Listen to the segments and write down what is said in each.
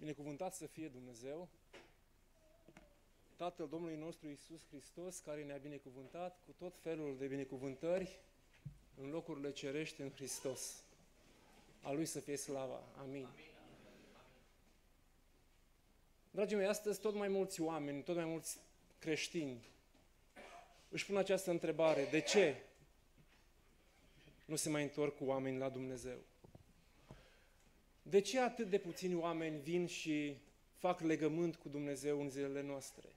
Binecuvântat să fie Dumnezeu, Tatăl Domnului nostru Isus Hristos, care ne-a binecuvântat cu tot felul de binecuvântări în locurile cerești în Hristos. A Lui să fie slava. Amin. Dragii mei, astăzi tot mai mulți oameni, tot mai mulți creștini își pun această întrebare. De ce nu se mai întorc cu oameni la Dumnezeu? De ce atât de puțini oameni vin și fac legământ cu Dumnezeu în zilele noastre?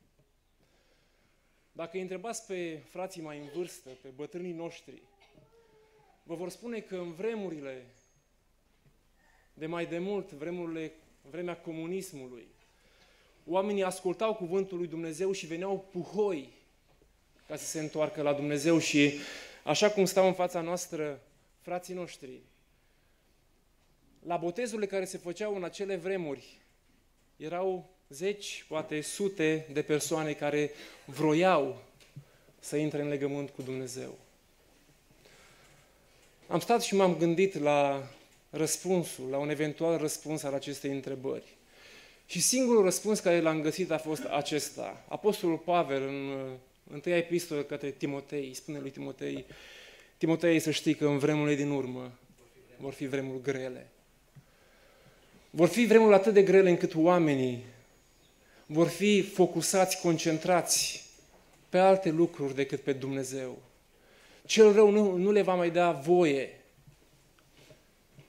Dacă îi întrebați pe frații mai în vârstă, pe bătrânii noștri, vă vor spune că în vremurile de mai de mult, vremurile, vremea comunismului, oamenii ascultau cuvântul lui Dumnezeu și veneau puhoi ca să se întoarcă la Dumnezeu și așa cum stau în fața noastră frații noștri, la botezurile care se făceau în acele vremuri, erau zeci, poate sute de persoane care vroiau să intre în legământ cu Dumnezeu. Am stat și m-am gândit la răspunsul, la un eventual răspuns al acestei întrebări. Și singurul răspuns care l-am găsit a fost acesta. Apostolul Pavel, în întâia epistolă către Timotei, spune lui Timotei, Timotei să știi că în vremurile din urmă vor fi vremuri grele. Vor fi vremuri atât de grele încât oamenii vor fi focusați, concentrați pe alte lucruri decât pe Dumnezeu. Cel rău nu, nu le va mai da voie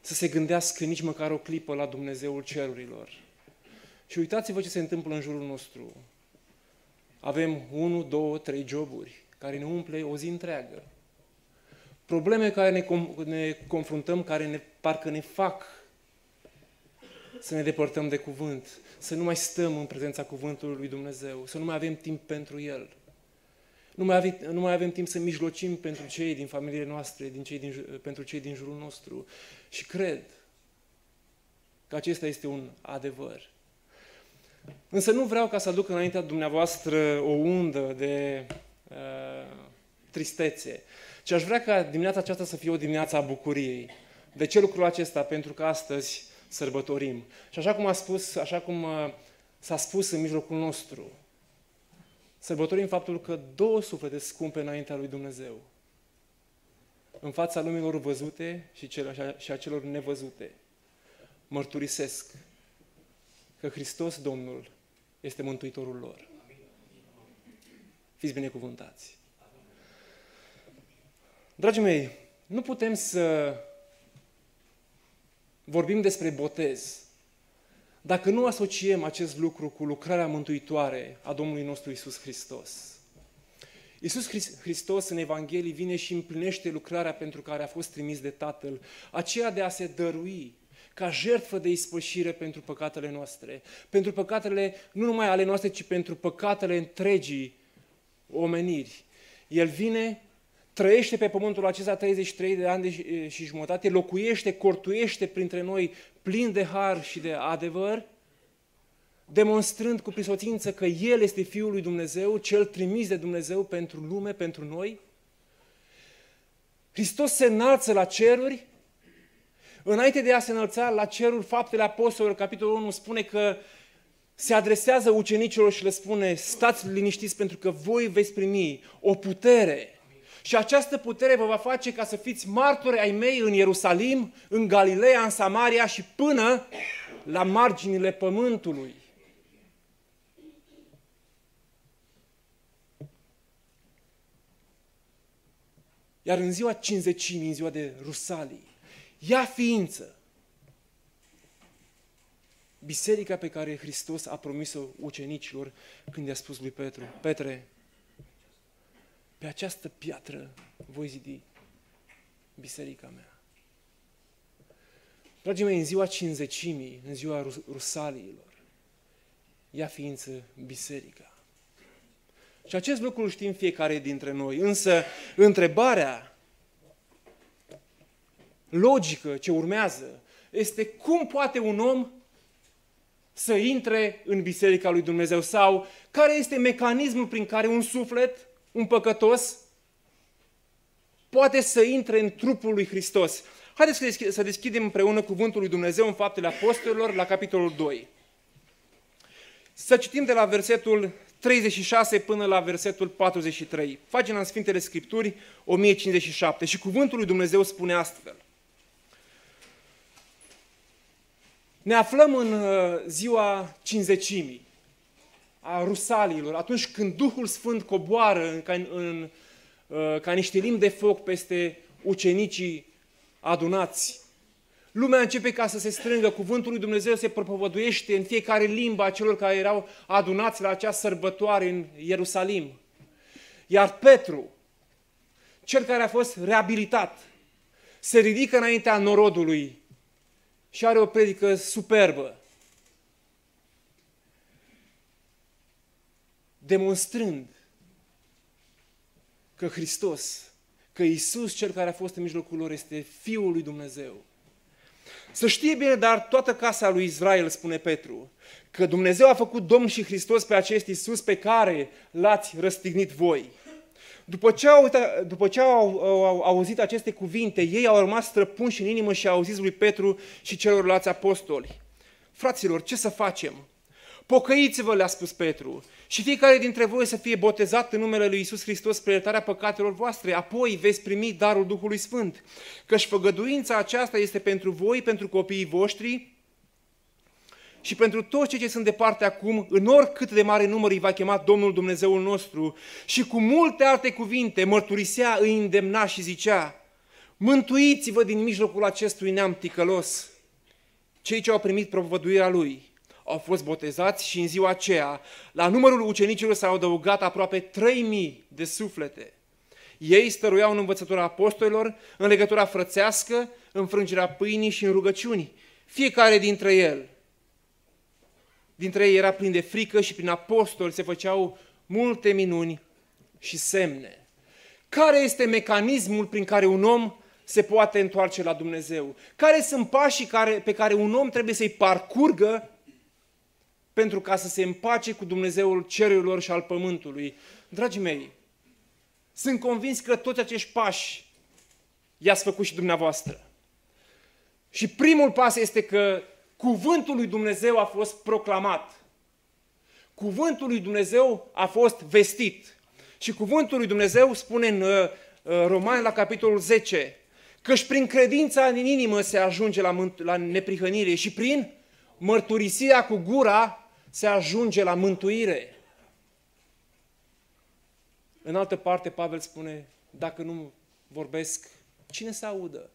să se gândească nici măcar o clipă la Dumnezeul cerurilor. Și uitați-vă ce se întâmplă în jurul nostru. Avem unu, două, trei joburi care ne umple o zi întreagă. Probleme care ne, com- ne confruntăm, care ne, parcă ne fac să ne depărtăm de cuvânt, să nu mai stăm în prezența cuvântului lui Dumnezeu, să nu mai avem timp pentru El. Nu mai, avem, nu mai avem timp să mijlocim pentru cei din familiile noastre, din cei din, pentru cei din jurul nostru. Și cred că acesta este un adevăr. Însă nu vreau ca să aduc înaintea dumneavoastră o undă de uh, tristețe, ci aș vrea ca dimineața aceasta să fie o dimineață a bucuriei. De ce lucrul acesta? Pentru că astăzi sărbătorim. Și așa cum a spus, așa cum uh, s-a spus în mijlocul nostru, sărbătorim faptul că două suflete scumpe înaintea lui Dumnezeu. În fața lumilor văzute și, cel, și a celor nevăzute. Mărturisesc că Hristos Domnul este Mântuitorul lor. Fiți binecuvântați. Dragii mei, nu putem să vorbim despre botez, dacă nu asociem acest lucru cu lucrarea mântuitoare a Domnului nostru Isus Hristos. Iisus Hristos în Evanghelie vine și împlinește lucrarea pentru care a fost trimis de Tatăl, aceea de a se dărui ca jertfă de ispășire pentru păcatele noastre. Pentru păcatele nu numai ale noastre, ci pentru păcatele întregii omeniri. El vine trăiește pe pământul acesta 33 de ani și jumătate, locuiește, cortuiește printre noi plin de har și de adevăr, demonstrând cu prisotință că El este Fiul lui Dumnezeu, Cel trimis de Dumnezeu pentru lume, pentru noi. Hristos se înalță la ceruri, înainte de a se înălța la ceruri, Faptele Apostolilor, capitolul 1, spune că se adresează ucenicilor și le spune, stați liniștiți pentru că voi veți primi o putere și această putere vă va face ca să fiți martori ai mei în Ierusalim, în Galileea, în Samaria și până la marginile pământului. Iar în ziua cinzecimii, în ziua de Rusalii, ia ființă biserica pe care Hristos a promis-o ucenicilor când i-a spus lui Petru, Petre, pe această piatră voi zidi biserica mea. Dragii mei, în ziua cinzecimii, în ziua rusaliilor, ia ființă biserica. Și acest lucru îl știm fiecare dintre noi. Însă, întrebarea logică ce urmează este cum poate un om să intre în Biserica lui Dumnezeu sau care este mecanismul prin care un suflet un păcătos poate să intre în trupul lui Hristos. Haideți să deschidem împreună cuvântul lui Dumnezeu în Faptele Apostolilor, la capitolul 2. Să citim de la versetul 36 până la versetul 43. Pagina în Sfintele Scripturi, 1057. Și cuvântul lui Dumnezeu spune astfel. Ne aflăm în uh, ziua cinzecimii, a rusalilor, atunci când Duhul Sfânt coboară în, în, în, uh, ca niște limbi de foc peste ucenicii adunați. Lumea începe ca să se strângă, cuvântul lui Dumnezeu se propovăduiește în fiecare limbă a celor care erau adunați la acea sărbătoare în Ierusalim. Iar Petru, cel care a fost reabilitat, se ridică înaintea norodului și are o predică superbă, demonstrând că Hristos, că Isus, cel care a fost în mijlocul lor, este Fiul lui Dumnezeu. Să știe bine, dar toată casa lui Israel, spune Petru, că Dumnezeu a făcut Domn și Hristos pe acest Isus pe care l-ați răstignit voi. După ce, au, după ce au, au, au auzit aceste cuvinte, ei au rămas străpunși în inimă și au zis lui Petru și celorlalți apostoli. Fraților, ce să facem? Pocăiți-vă, le-a spus Petru, și fiecare dintre voi să fie botezat în numele lui Isus Hristos spre iertarea păcatelor voastre, apoi veți primi darul Duhului Sfânt. Căci făgăduința aceasta este pentru voi, pentru copiii voștri și pentru toți cei ce sunt departe acum, în oricât de mare număr îi va chema Domnul Dumnezeul nostru. Și cu multe alte cuvinte mărturisea, îi îndemna și zicea, mântuiți-vă din mijlocul acestui neam ticălos. Cei ce au primit propovăduirea lui au fost botezați și în ziua aceea, la numărul ucenicilor s-au adăugat aproape 3000 de suflete. Ei stăruiau în învățătura apostolilor, în legătura frățească, în frângerea pâinii și în rugăciuni. Fiecare dintre el, dintre ei era plin de frică și prin apostoli se făceau multe minuni și semne. Care este mecanismul prin care un om se poate întoarce la Dumnezeu? Care sunt pașii care, pe care un om trebuie să-i parcurgă pentru ca să se împace cu Dumnezeul cerurilor și al pământului? Dragii mei, sunt convins că toți acești pași i-ați făcut și dumneavoastră. Și primul pas este că cuvântul lui Dumnezeu a fost proclamat. Cuvântul lui Dumnezeu a fost vestit. Și cuvântul lui Dumnezeu spune în uh, uh Romani la capitolul 10 că și prin credința în inimă se ajunge la, la neprihănire și prin mărturisirea cu gura se ajunge la mântuire. În altă parte, Pavel spune, dacă nu vorbesc, cine să audă?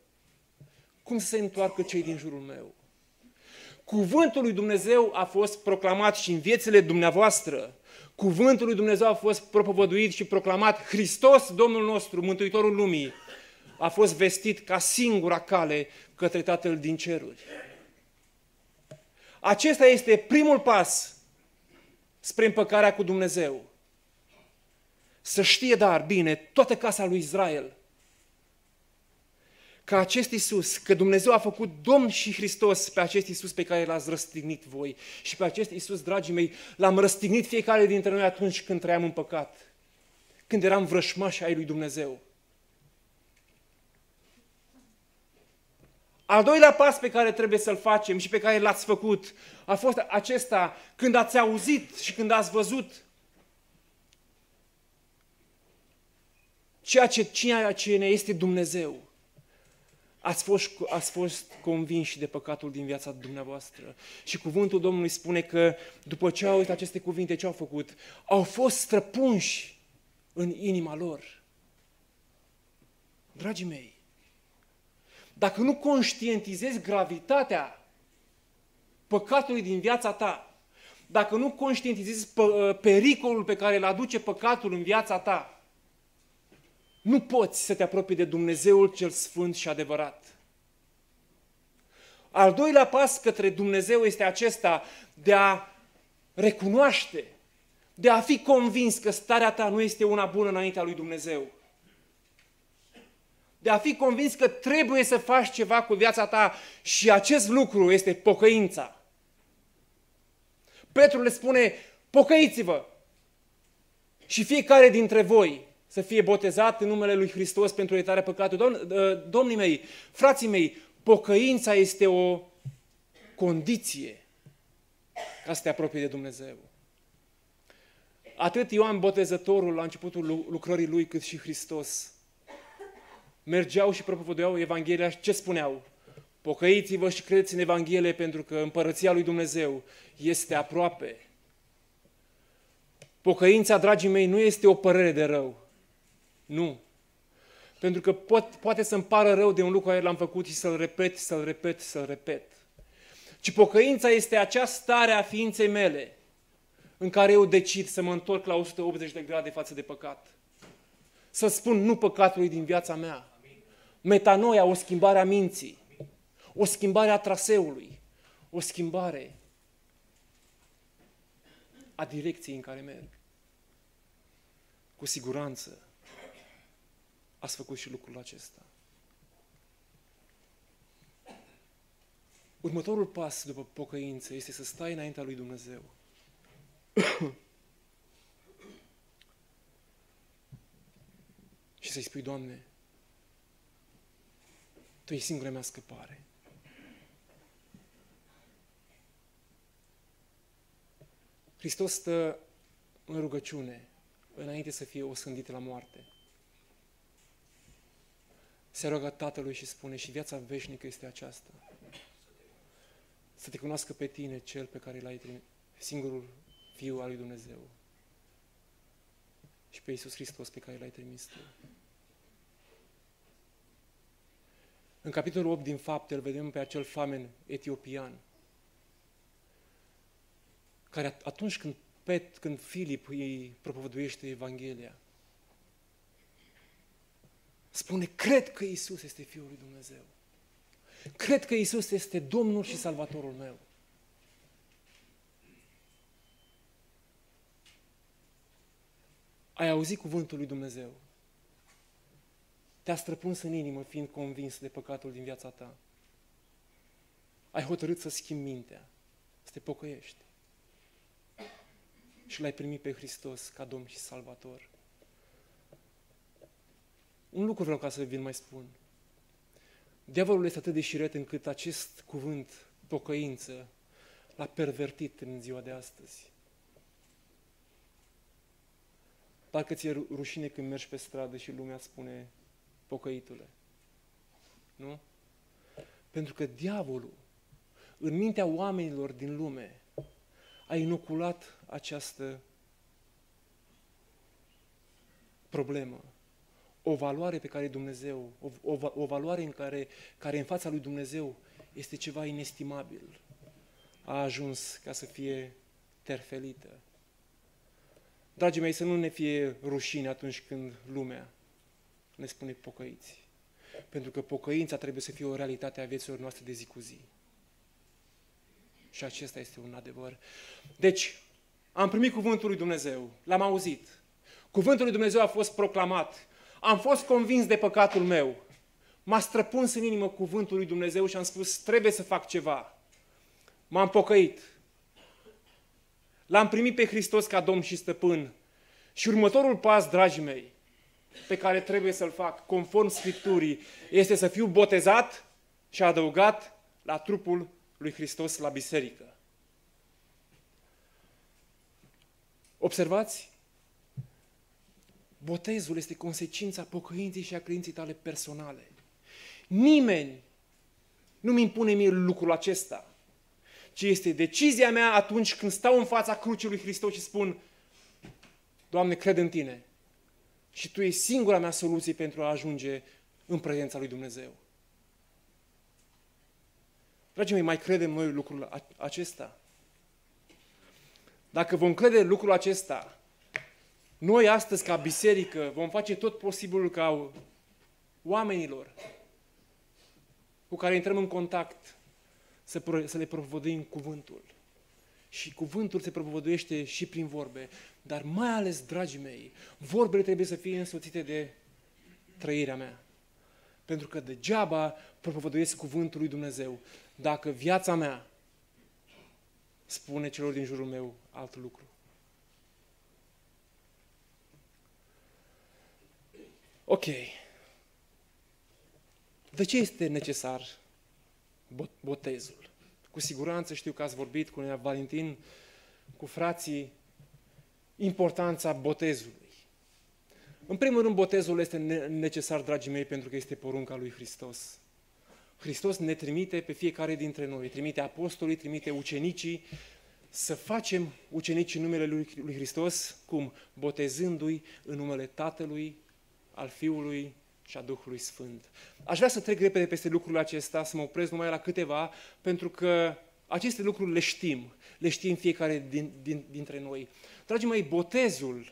Cum să se întoarcă cei din jurul meu? Cuvântul lui Dumnezeu a fost proclamat și în viețile dumneavoastră. Cuvântul lui Dumnezeu a fost propovăduit și proclamat. Hristos, Domnul nostru, Mântuitorul lumii, a fost vestit ca singura cale către Tatăl din ceruri. Acesta este primul pas spre împăcarea cu Dumnezeu. Să știe, dar, bine, toată casa lui Israel, că acest Isus, că Dumnezeu a făcut Domn și Hristos pe acest Isus pe care l-ați răstignit voi. Și pe acest Isus, dragii mei, l-am răstignit fiecare dintre noi atunci când trăiam în păcat. Când eram vrășmași ai lui Dumnezeu. Al doilea pas pe care trebuie să-l facem și pe care l-ați făcut a fost acesta când ați auzit și când ați văzut ceea ce, ceea ce ne este Dumnezeu. Ați fost, ați fost convinși de păcatul din viața dumneavoastră. Și cuvântul Domnului spune că după ce au auzit aceste cuvinte, ce au făcut? Au fost străpunși în inima lor. Dragii mei, dacă nu conștientizezi gravitatea păcatului din viața ta, dacă nu conștientizezi pericolul pe care îl aduce păcatul în viața ta, nu poți să te apropii de Dumnezeul cel sfânt și adevărat. Al doilea pas către Dumnezeu este acesta de a recunoaște, de a fi convins că starea ta nu este una bună înaintea lui Dumnezeu. De a fi convins că trebuie să faci ceva cu viața ta și acest lucru este pocăința. Petru le spune, pocăiți-vă și fiecare dintre voi să fie botezat în numele Lui Hristos pentru iertarea păcatului. Domn, ă, domnii mei, frații mei, pocăința este o condiție ca să te apropii de Dumnezeu. Atât Ioan Botezătorul la începutul lucrării lui, cât și Hristos mergeau și propovăduiau Evanghelia și ce spuneau? Pocăiți-vă și credeți în Evanghelie pentru că împărăția lui Dumnezeu este aproape. Pocăința, dragii mei, nu este o părere de rău. Nu. Pentru că pot, poate să-mi pară rău de un lucru care l-am făcut și să-l repet, să-l repet, să-l repet. Ci pocăința este acea stare a ființei mele în care eu decid să mă întorc la 180 de grade față de păcat. Să spun nu păcatului din viața mea. Metanoia, o schimbare a minții, o schimbare a traseului, o schimbare a direcției în care merg. Cu siguranță ați făcut și lucrul acesta. Următorul pas după pocăință este să stai înaintea lui Dumnezeu. și să-i spui, Doamne, Tu e singura mea scăpare. Hristos stă în rugăciune înainte să fie osândit la moarte. Se roagă Tatălui și spune, și viața veșnică este aceasta. Să te cunoască pe tine, Cel pe care l-ai trimis, singurul Fiu al lui Dumnezeu. Și pe Iisus Hristos pe care l-ai trimis tu. În capitolul 8 din Fapte îl vedem pe acel famen etiopian, care atunci când, Pet, când Filip îi propovăduiește Evanghelia, spune, cred că Isus este Fiul lui Dumnezeu. Cred că Isus este Domnul și Salvatorul meu. Ai auzit cuvântul lui Dumnezeu. Te-a străpuns în inimă fiind convins de păcatul din viața ta. Ai hotărât să schimbi mintea, să te pocăiești. Și l-ai primit pe Hristos ca Domn și Salvator. Un lucru vreau ca să vin mai spun. Diavolul este atât de șiret încât acest cuvânt, pocăință, l-a pervertit în ziua de astăzi. Parcă ți-e rușine când mergi pe stradă și lumea spune pocăitule. Nu? Pentru că diavolul, în mintea oamenilor din lume, a inoculat această problemă. O valoare pe care Dumnezeu, o, o, o valoare în care, care în fața lui Dumnezeu este ceva inestimabil, a ajuns ca să fie terfelită. Dragii mei, să nu ne fie rușine atunci când lumea ne spune pocăiți. Pentru că pocăința trebuie să fie o realitate a vieților noastre de zi cu zi. Și acesta este un adevăr. Deci, am primit cuvântul lui Dumnezeu, l-am auzit. Cuvântul lui Dumnezeu a fost proclamat. Am fost convins de păcatul meu. M-a străpuns în inimă cuvântul lui Dumnezeu și am spus, trebuie să fac ceva. M-am pocăit. L-am primit pe Hristos ca Domn și Stăpân. Și următorul pas, dragii mei, pe care trebuie să-l fac, conform Scripturii, este să fiu botezat și adăugat la trupul lui Hristos la biserică. Observați? Botezul este consecința pocăinței și a credinței tale personale. Nimeni nu-mi impune mie lucrul acesta, ci este decizia mea atunci când stau în fața crucii lui Hristos și spun, Doamne, cred în Tine și Tu ești singura mea soluție pentru a ajunge în prezența lui Dumnezeu. Dragii mei, mai credem noi lucrul acesta? Dacă vom crede lucrul acesta, noi astăzi, ca biserică, vom face tot posibilul ca oamenilor cu care intrăm în contact să, să le propovăduim cuvântul. Și cuvântul se propovăduiește și prin vorbe, dar mai ales, dragii mei, vorbele trebuie să fie însoțite de trăirea mea. Pentru că degeaba propovăduiesc cuvântul lui Dumnezeu dacă viața mea spune celor din jurul meu alt lucru. Ok. De ce este necesar botezul? Cu siguranță știu că ați vorbit cu Nea Valentin, cu frații importanța botezului. În primul rând, botezul este necesar, dragii mei, pentru că este porunca lui Hristos. Hristos ne trimite pe fiecare dintre noi, trimite apostolii, trimite ucenicii, să facem ucenici în numele lui, lui Hristos, cum? Botezându-i în numele Tatălui, al Fiului și a Duhului Sfânt. Aș vrea să trec repede peste lucrurile acestea, să mă opresc numai la câteva, pentru că aceste lucruri le știm, le știm fiecare din, din, dintre noi. Dragii mei, botezul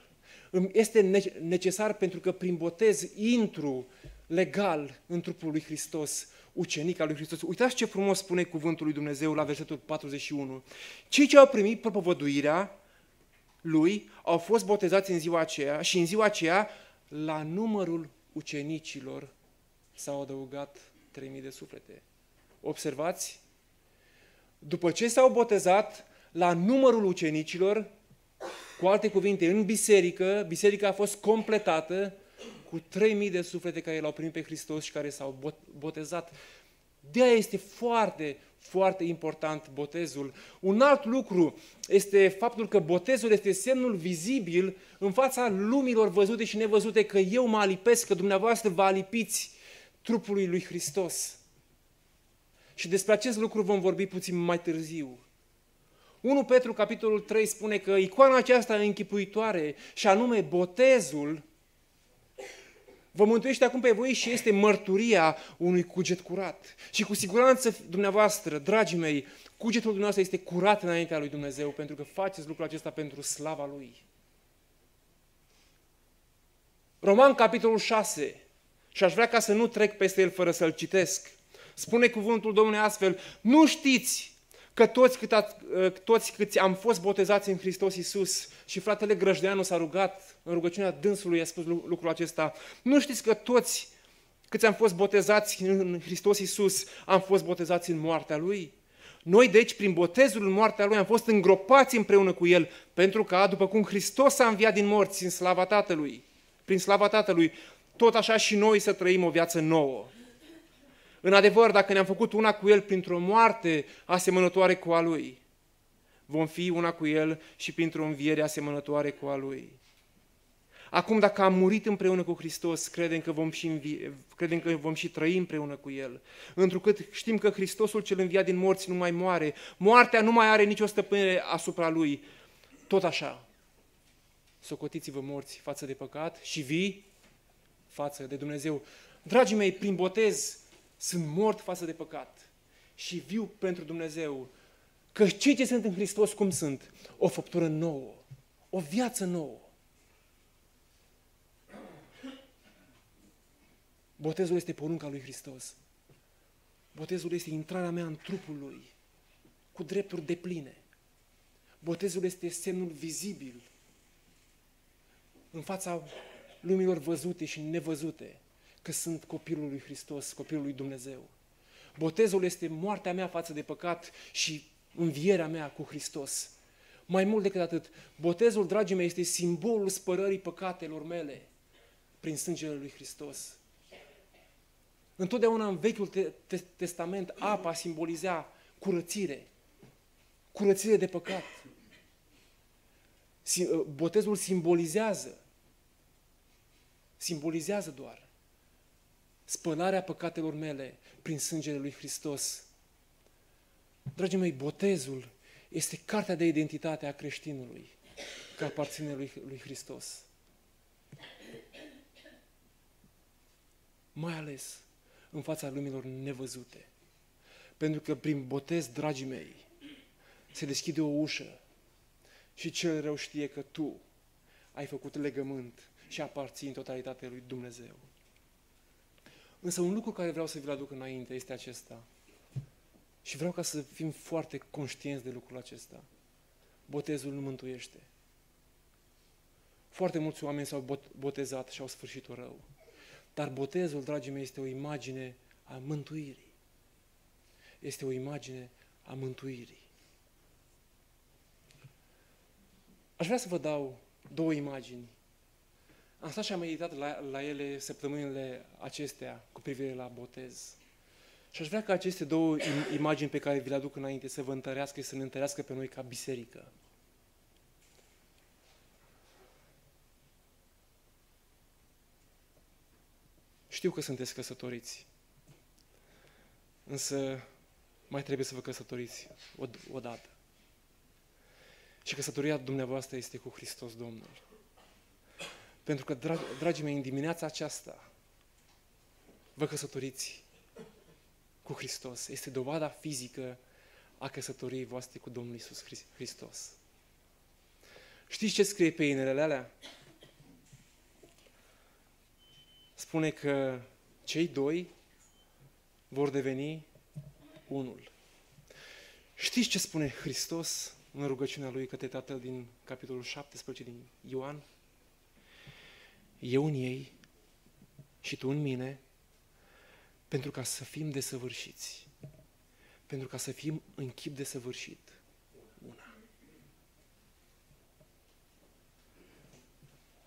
este necesar pentru că prin botez intru legal în trupul lui Hristos, ucenic al lui Hristos. Uitați ce frumos spune cuvântul lui Dumnezeu la versetul 41. Cei ce au primit propovăduirea lui au fost botezați în ziua aceea și în ziua aceea la numărul ucenicilor s-au adăugat 3000 de suflete. Observați? După ce s-au botezat, la numărul ucenicilor, cu alte cuvinte, în biserică, biserica a fost completată cu 3000 de suflete care l-au primit pe Hristos și care s-au botezat. De aia este foarte, foarte important botezul. Un alt lucru este faptul că botezul este semnul vizibil în fața lumilor văzute și nevăzute că eu mă alipesc, că dumneavoastră vă alipiți trupului lui Hristos. Și despre acest lucru vom vorbi puțin mai târziu. 1 Petru, capitolul 3, spune că icoana aceasta închipuitoare, și anume botezul, vă mântuiește acum pe voi și este mărturia unui cuget curat. Și cu siguranță, dumneavoastră, dragii mei, cugetul dumneavoastră este curat înaintea lui Dumnezeu, pentru că faceți lucrul acesta pentru slava Lui. Roman, capitolul 6, și aș vrea ca să nu trec peste el fără să-l citesc, spune cuvântul Domnului astfel, nu știți că toți, cât a, ă, toți câți am fost botezați în Hristos Iisus și fratele Grăjdeanu s-a rugat în rugăciunea dânsului, a spus lucrul acesta, nu știți că toți câți am fost botezați în Hristos Iisus, am fost botezați în moartea Lui? Noi, deci, prin botezul în moartea Lui, am fost îngropați împreună cu El, pentru că, după cum Hristos a înviat din morți în slava Tatălui, prin slava Tatălui, tot așa și noi să trăim o viață nouă. În adevăr, dacă ne-am făcut una cu El printr-o moarte asemănătoare cu a Lui, vom fi una cu El și printr-o înviere asemănătoare cu a Lui. Acum, dacă am murit împreună cu Hristos, credem că vom și, învie, credem că vom și trăi împreună cu El. Întrucât știm că Hristosul cel înviat din morți nu mai moare, moartea nu mai are nicio stăpânire asupra Lui. Tot așa, socotiți-vă morți față de păcat și vii față de Dumnezeu. Dragii mei, prin botez sunt mort față de păcat și viu pentru Dumnezeu. Că cei ce sunt în Hristos cum sunt? O făptură nouă, o viață nouă. Botezul este porunca lui Hristos. Botezul este intrarea mea în trupul lui, cu drepturi de pline. Botezul este semnul vizibil în fața lumilor văzute și nevăzute că sunt copilul lui Hristos, copilul lui Dumnezeu. Botezul este moartea mea față de păcat și învierea mea cu Hristos. Mai mult decât atât, botezul, dragii mei, este simbolul spărării păcatelor mele prin sângele lui Hristos. Întotdeauna în Vechiul Testament apa simbolizea curățire, curățire de păcat. Botezul simbolizează, simbolizează doar spălarea păcatelor mele prin sângele lui Hristos. Dragii mei, botezul este cartea de identitate a creștinului, că aparține lui, lui Hristos. Mai ales în fața lumilor nevăzute. Pentru că prin botez, dragii mei, se deschide o ușă și cel rău știe că tu ai făcut legământ și aparții în totalitate lui Dumnezeu. Însă un lucru care vreau să vi-l aduc înainte este acesta. Și vreau ca să fim foarte conștienți de lucrul acesta. Botezul nu mântuiește. Foarte mulți oameni s-au botezat și au sfârșit-o rău. Dar botezul, dragii mei, este o imagine a mântuirii. Este o imagine a mântuirii. Aș vrea să vă dau două imagini am stat și am meditat la, la ele săptămânile acestea cu privire la botez. Și aș vrea ca aceste două imagini pe care vi le aduc înainte să vă întărească și să ne întărească pe noi ca biserică. Știu că sunteți căsătoriți, însă mai trebuie să vă căsătoriți odată. Și căsătoria dumneavoastră este cu Hristos Domnul. Pentru că, drag, dragii mei, în dimineața aceasta vă căsătoriți cu Hristos. Este dovada fizică a căsătoriei voastre cu Domnul Isus Hristos. Știți ce scrie pe inelele alea? Spune că cei doi vor deveni unul. Știți ce spune Hristos în rugăciunea Lui către Tatăl din capitolul 17 din Ioan? Eu în ei și tu în mine, pentru ca să fim desăvârșiți. Pentru ca să fim în chip desăvârșit. Una.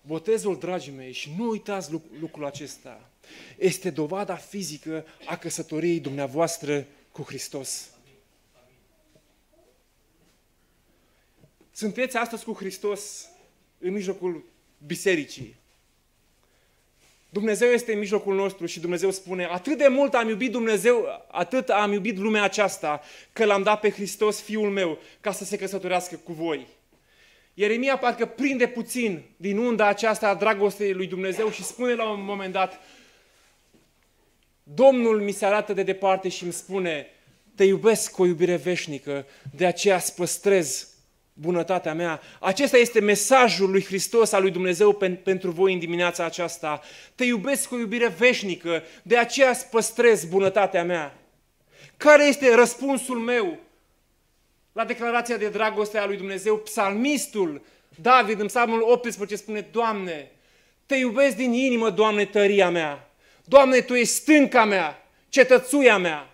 Botezul, dragii mei, și nu uitați lucrul acesta, este dovada fizică a căsătoriei dumneavoastră cu Hristos. Sunteți astăzi cu Hristos în mijlocul bisericii. Dumnezeu este în mijlocul nostru și Dumnezeu spune, atât de mult am iubit Dumnezeu, atât am iubit lumea aceasta, că l-am dat pe Hristos, Fiul meu, ca să se căsătorească cu voi. Ieremia parcă prinde puțin din unda aceasta a dragostei lui Dumnezeu și spune la un moment dat, Domnul mi se arată de departe și îmi spune, te iubesc cu o iubire veșnică, de aceea îți păstrez bunătatea mea. Acesta este mesajul lui Hristos, al lui Dumnezeu pentru voi în dimineața aceasta. Te iubesc cu o iubire veșnică, de aceea îți păstrez bunătatea mea. Care este răspunsul meu la declarația de dragoste a lui Dumnezeu? Psalmistul David în psalmul 18 spune, Doamne, te iubesc din inimă, Doamne, tăria mea. Doamne, Tu ești stânca mea, cetățuia mea,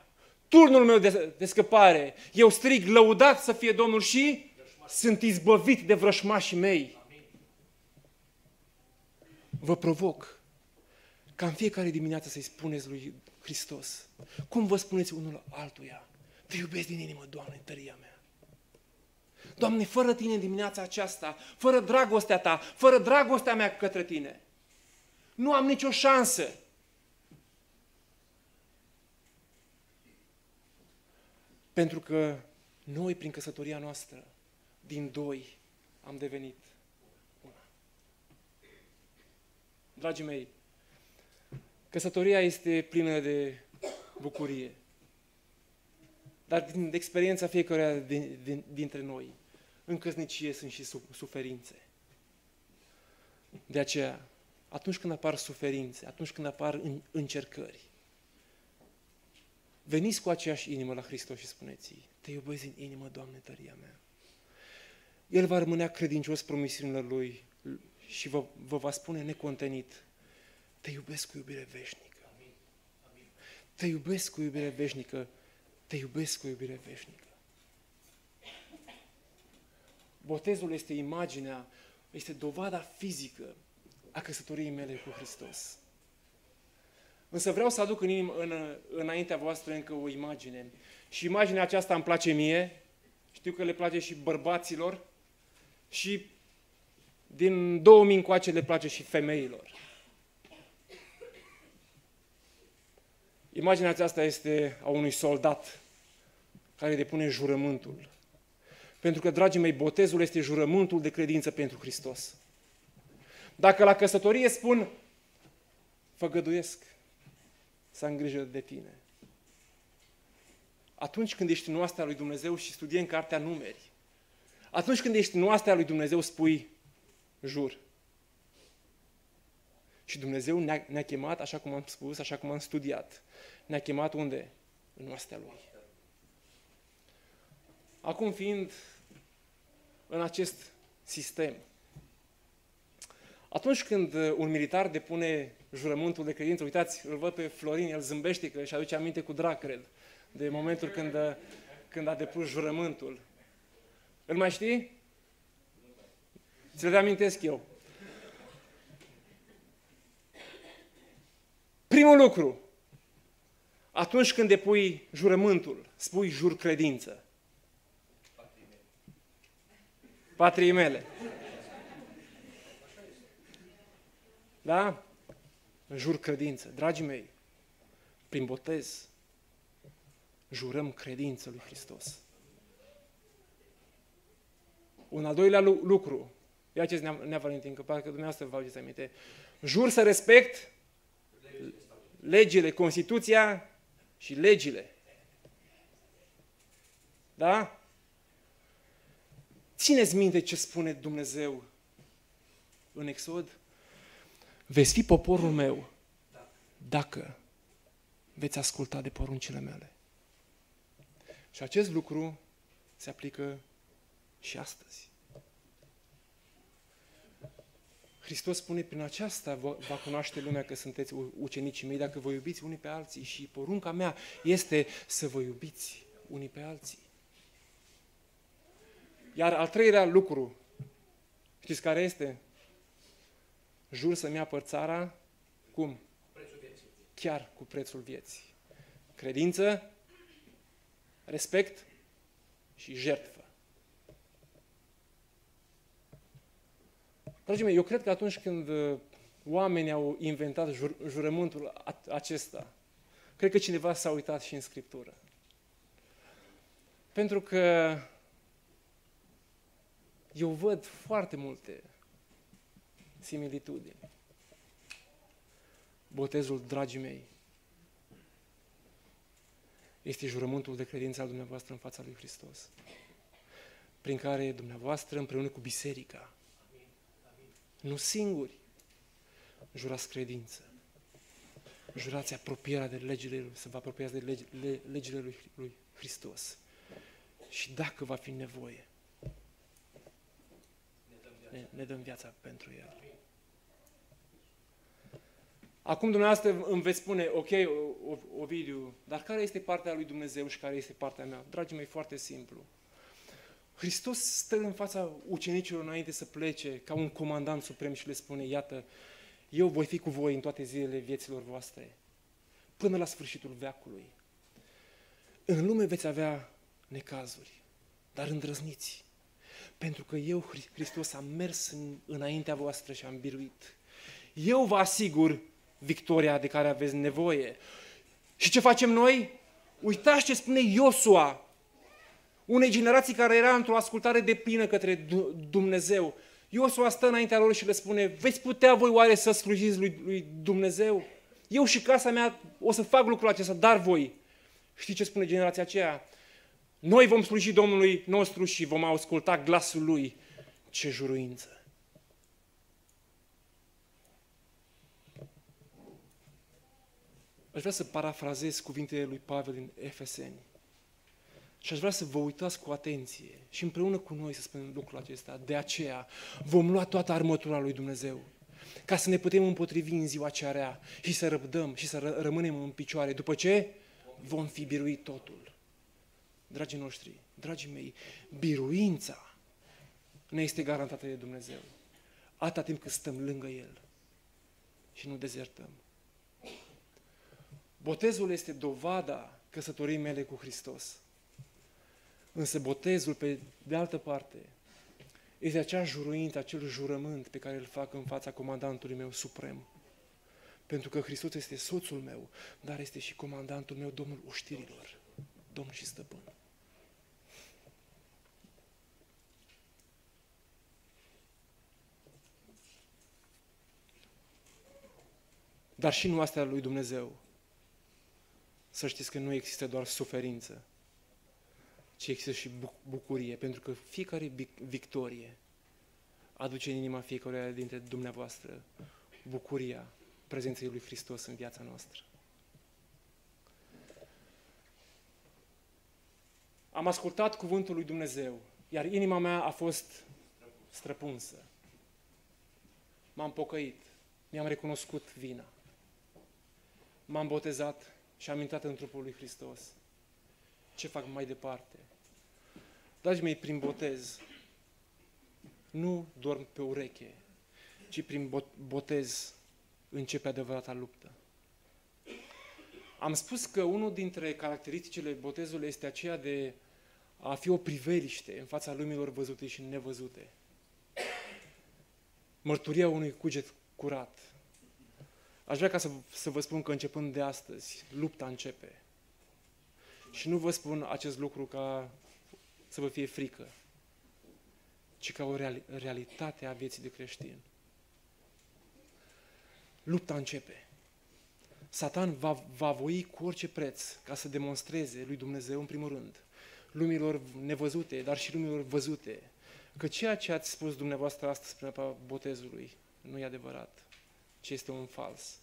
turnul meu de, de scăpare. Eu strig, lăudat să fie Domnul și sunt izbăvit de vrășmașii mei. Vă provoc ca în fiecare dimineață să-i spuneți lui Hristos, cum vă spuneți unul altuia, te iubesc din inimă, Doamne, tăria mea. Doamne, fără Tine în dimineața aceasta, fără dragostea Ta, fără dragostea mea către Tine, nu am nicio șansă. Pentru că noi, prin căsătoria noastră, din doi am devenit una. Dragii mei, căsătoria este plină de bucurie. Dar din experiența fiecăruia dintre noi, în căsnicie sunt și suferințe. De aceea, atunci când apar suferințe, atunci când apar încercări, veniți cu aceeași inimă la Hristos și spuneți te iubesc din inimă, Doamne, tăria mea el va rămânea credincios promisiunilor Lui și vă, vă va spune necontenit, te iubesc cu iubire veșnică. Te iubesc cu iubire veșnică. Te iubesc cu iubire veșnică. Botezul este imaginea, este dovada fizică a căsătoriei mele cu Hristos. Însă vreau să aduc în, inim, în, înaintea voastră încă o imagine. Și imaginea aceasta îmi place mie, știu că le place și bărbaților, și din 2000 încoace le place și femeilor. Imaginea aceasta este a unui soldat care depune jurământul. Pentru că, dragii mei, botezul este jurământul de credință pentru Hristos. Dacă la căsătorie spun, făgăduiesc să am grijă de tine. Atunci când ești în lui Dumnezeu și studiem cartea numeri, atunci când ești noastră lui Dumnezeu, spui jur. Și Dumnezeu ne-a, ne chemat, așa cum am spus, așa cum am studiat. Ne-a chemat unde? În noastră Lui. Acum fiind în acest sistem, atunci când un militar depune jurământul de credință, uitați, îl văd pe Florin, el zâmbește că își aduce aminte cu drag, cred, de momentul când, când a depus jurământul. Îl mai știi? Ți-l reamintesc eu. Primul lucru, atunci când depui jurământul, spui jur credință. Patrii mele. Da? jur credință. Dragii mei, prin botez, jurăm credință lui Hristos. Un al doilea lucru, ia ce Nea, Nea Valentin, că parcă dumneavoastră vă aduceți aminte, jur să respect legile, Constituția și legile. Da? Țineți minte ce spune Dumnezeu în Exod? Veți fi poporul meu dacă veți asculta de poruncile mele. Și acest lucru se aplică și astăzi. Hristos spune, prin aceasta va cunoaște lumea că sunteți ucenicii mei dacă vă iubiți unii pe alții și porunca mea este să vă iubiți unii pe alții. Iar al treilea lucru, știți care este? Jur să-mi apăr țara, cum? Chiar cu prețul vieții. Credință, respect și jertfă. Dragii mei, eu cred că atunci când uh, oamenii au inventat jur, jurământul acesta, cred că cineva s-a uitat și în Scriptură. Pentru că eu văd foarte multe similitudini. Botezul, dragii mei, este jurământul de credință al dumneavoastră în fața lui Hristos, prin care dumneavoastră, împreună cu biserica, nu singuri, jurați credință. Jurați apropierea de legile Lui, să vă apropiați de lege, le, legile lui, lui Hristos. Și dacă va fi nevoie, ne, ne dăm viața pentru El. Acum dumneavoastră îmi veți spune, ok, Ovidiu, dar care este partea lui Dumnezeu și care este partea mea? Dragii mei, foarte simplu. Hristos stă în fața ucenicilor înainte să plece ca un comandant suprem și le spune, iată, eu voi fi cu voi în toate zilele vieților voastre, până la sfârșitul veacului. În lume veți avea necazuri, dar îndrăzniți, pentru că eu, Hristos, am mers în, înaintea voastră și am biruit. Eu vă asigur victoria de care aveți nevoie. Și ce facem noi? Uitați ce spune Iosua, unei generații care era într-o ascultare de plină către Dumnezeu. Iosua stă înaintea lor și le spune, veți putea voi oare să slujiți lui, lui Dumnezeu? Eu și casa mea o să fac lucrul acesta, dar voi. Știți ce spune generația aceea? Noi vom sluji Domnului nostru și vom asculta glasul Lui. Ce juruință! Aș vrea să parafrazez cuvintele lui Pavel din Efeseni. Și aș vrea să vă uitați cu atenție și împreună cu noi să spunem lucrul acesta. De aceea vom lua toată armătura lui Dumnezeu ca să ne putem împotrivi în ziua cea rea și să răbdăm și să rămânem în picioare. După ce vom fi biruit totul. Dragii noștri, dragii mei, biruința ne este garantată de Dumnezeu. Atâta timp cât stăm lângă El și nu dezertăm. Botezul este dovada căsătoriei mele cu Hristos. Însă botezul, pe de altă parte, este acea juruință, acel jurământ pe care îl fac în fața comandantului meu suprem. Pentru că Hristos este soțul meu, dar este și comandantul meu, Domnul oștirilor, Domn și Stăpân. Dar și nu astea lui Dumnezeu. Să știți că nu există doar suferință, ci există și bucurie, pentru că fiecare victorie aduce în inima fiecare dintre dumneavoastră bucuria prezenței lui Hristos în viața noastră. Am ascultat cuvântul lui Dumnezeu, iar inima mea a fost străpunsă. M-am pocăit, mi-am recunoscut vina. M-am botezat și am intrat în trupul lui Hristos. Ce fac mai departe? Dragii mei, prin botez, nu dorm pe ureche, ci prin botez începe adevărata luptă. Am spus că unul dintre caracteristicile botezului este aceea de a fi o priveliște în fața lumilor văzute și nevăzute. Mărturia unui cuget curat. Aș vrea ca să, să vă spun că începând de astăzi, lupta începe. Și nu vă spun acest lucru ca să vă fie frică, ci ca o reali- realitate a vieții de creștin. Lupta începe. Satan va, va voi cu orice preț ca să demonstreze lui Dumnezeu, în primul rând, lumilor nevăzute, dar și lumilor văzute, că ceea ce ați spus dumneavoastră astăzi prin apa botezului nu e adevărat, ci este un fals.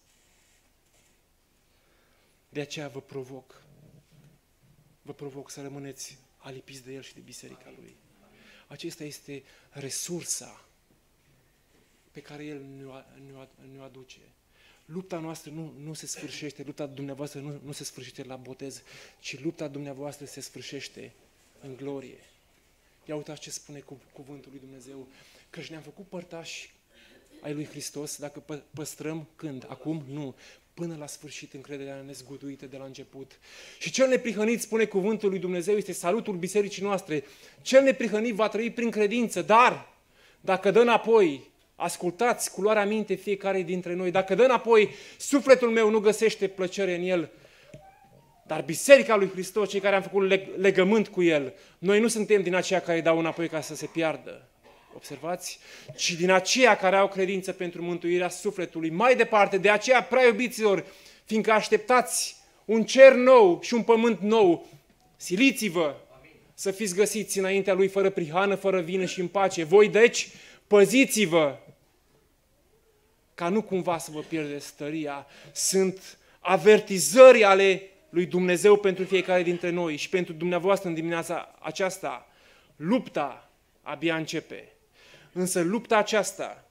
De aceea vă provoc, vă provoc să rămâneți alipiți de El și de biserica Lui. Acesta este resursa pe care El ne-o aduce. Lupta noastră nu, nu se sfârșește, lupta dumneavoastră nu, nu se sfârșește la botez, ci lupta dumneavoastră se sfârșește în glorie. Ia uitați ce spune cu, cuvântul lui Dumnezeu, că și ne-am făcut părtași ai lui Hristos, dacă pă, păstrăm când? Acum? Nu. Până la sfârșit încrederea nezguduită de la început. Și cel neprihănit, spune cuvântul lui Dumnezeu, este salutul bisericii noastre. Cel neprihănit va trăi prin credință, dar dacă dă înapoi, ascultați cu luarea minte fiecare dintre noi, dacă dă înapoi, sufletul meu nu găsește plăcere în el, dar Biserica lui Hristos, cei care am făcut leg- legământ cu El, noi nu suntem din aceia care dau înapoi ca să se piardă. Observați? Ci din aceia care au credință pentru mântuirea sufletului. Mai departe, de aceea, prea iubiților, fiindcă așteptați un cer nou și un pământ nou, siliți-vă să fiți găsiți înaintea Lui fără prihană, fără vină și în pace. Voi, deci, păziți-vă ca nu cumva să vă pierdeți stăria. Sunt avertizări ale lui Dumnezeu pentru fiecare dintre noi și pentru dumneavoastră în dimineața aceasta. Lupta abia începe. Însă lupta aceasta,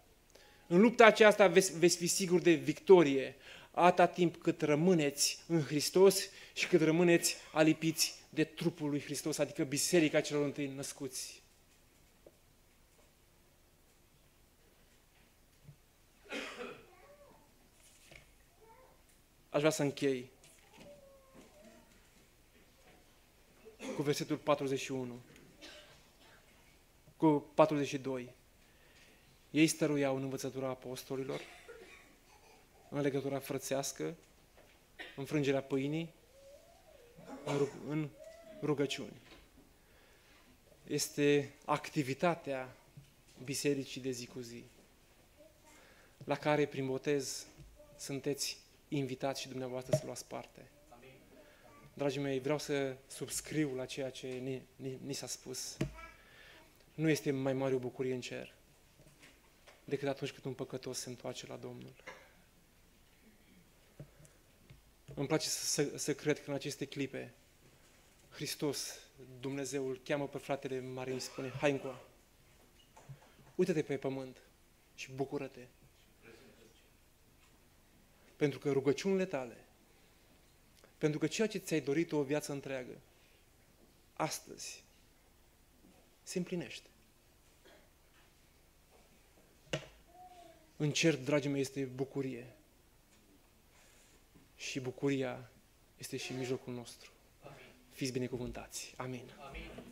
în lupta aceasta veți, veți fi sigur de victorie atâta timp cât rămâneți în Hristos și cât rămâneți alipiți de trupul lui Hristos, adică biserica celor întâi născuți. Aș vrea să închei cu versetul 41, cu 42. Ei stăruiau în învățătura apostolilor, în legătura frățească, în frângerea pâinii, în, rug- în rugăciuni. Este activitatea bisericii de zi cu zi, la care prin botez sunteți invitați și dumneavoastră să luați parte. Dragii mei, vreau să subscriu la ceea ce ni, ni, ni s-a spus. Nu este mai mare o bucurie în cer decât atunci când un păcătos se întoarce la Domnul. Îmi place să, să, să cred că în aceste clipe Hristos, Dumnezeu, îl cheamă pe fratele Marin și spune, hai încoa, uită-te pe pământ și bucură-te. Pentru că rugăciunile tale pentru că ceea ce ți-ai dorit o viață întreagă, astăzi, se împlinește. În cer, dragii mei, este bucurie. Și bucuria este și în mijlocul nostru. Fiți binecuvântați. Amin. Amin.